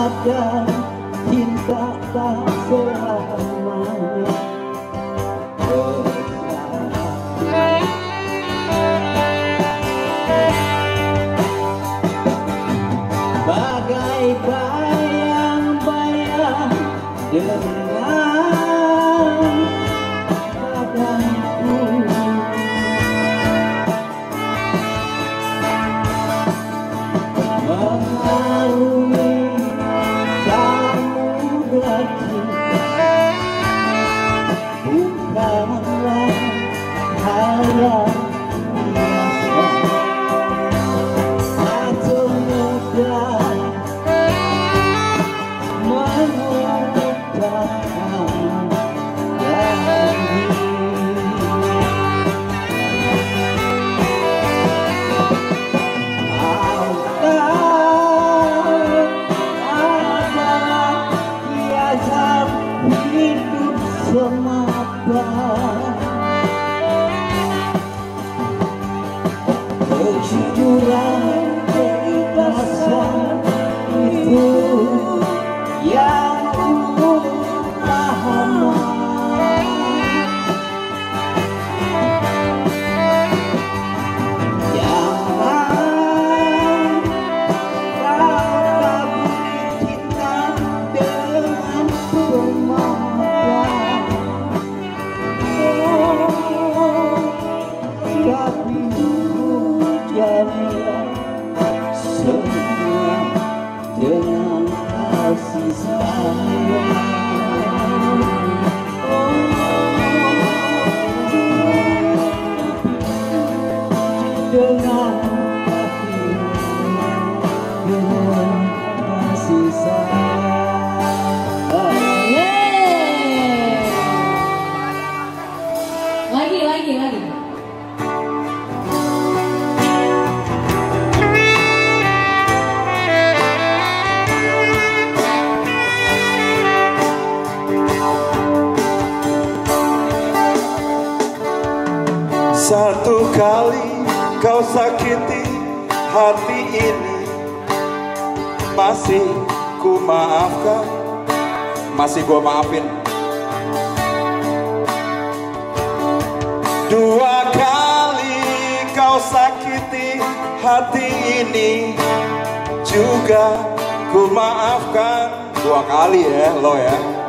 ada cinta tak selamanya. Bagai bayang-bayang dengan kasih hati ini Masih ku maafkan. Masih gua maafin. Dua kali kau sakiti hati ini Juga ku maafkan. Dua kali ya lo ya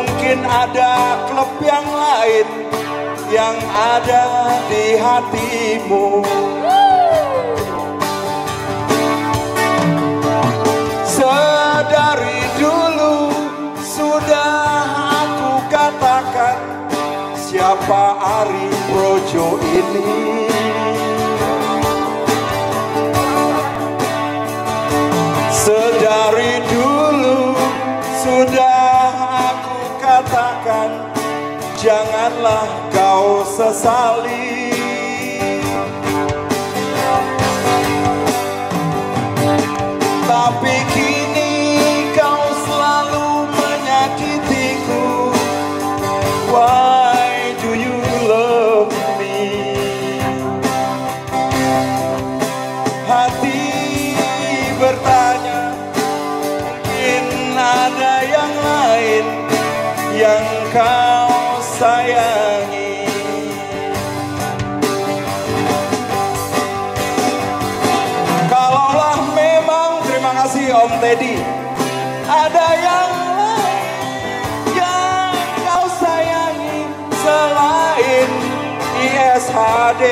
Mungkin ada klub yang lain Yang ada di hatimu. Sedari dulu sudah aku katakan Siapa Ari Projo ini Janganlah kau sesali. Tapi kini kau selalu menyakitiku. Why do you love me? Hati bertanya Mungkin ada yang lain Yang kau sayangi. Kalaulah memang terima kasih Om Teddy. Ada yang lain yang kau sayangi Selain ISHD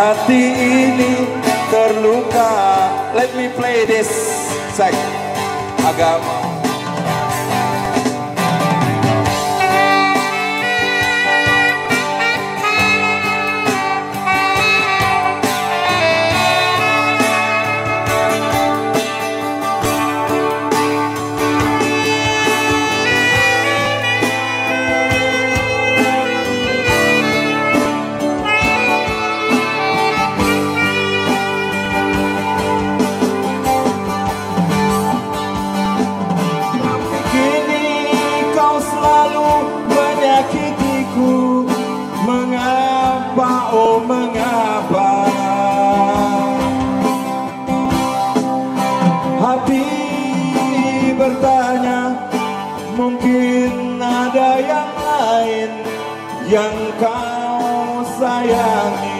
hati ini terluka. Let me play this sec. Agak yang lain Yang kau sayangi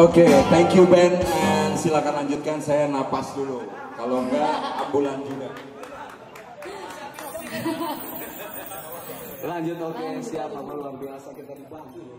Oke, thank you Ben. And silakan lanjutkan. Saya napas dulu. Kalau enggak, ambulan juga. Lanjut oke siapa luar biasa kita dibantu.